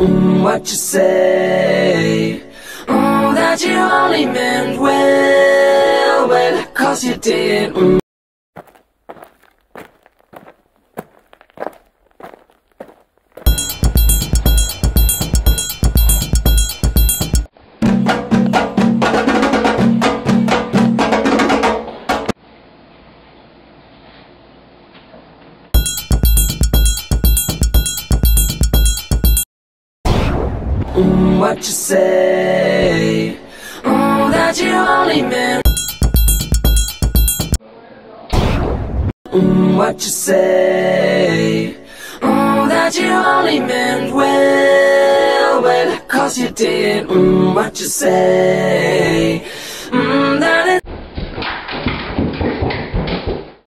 what you say. Oh, that you only meant well, well, cause you did. Mm. Mm, what you say? Oh, that you only meant. Mm, what you say? Oh, that you only meant well, well, cause you did. Mm, what you say?